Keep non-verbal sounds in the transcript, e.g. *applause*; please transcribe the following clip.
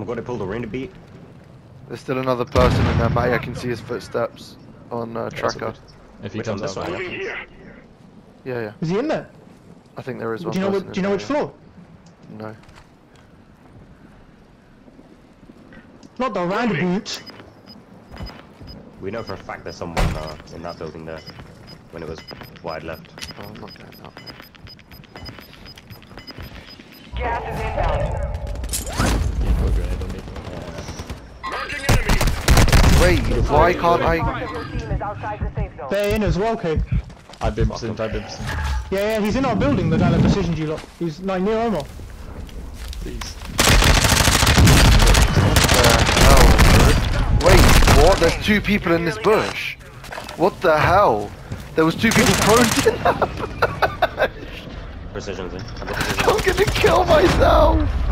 I'm going to pull the ring a bit. There's still another person in there, Matty. I can see his footsteps on uh, tracker. If he Wait, comes this out, one, yeah. yeah. Yeah, yeah. Is he in there? I think there is Do one. you know what? Do you know which floor? No. Not the roundabout. We know for a fact there's someone uh, in that building there when it was wide left. Oh, I'm not going that way. Gas is inbound. Wait, why can't I? Your team is outside the safe zone. They're in as well, Kate. I bimped him, I bimped him. Yeah, yeah, he's in our building, the guy that precision you lot. He's like near Omar. Please. Uh, hell? Wait, what? There's two people in this bush. What the hell? There was two people prone to that. Precision's in. Precision. *laughs* I'm gonna kill myself.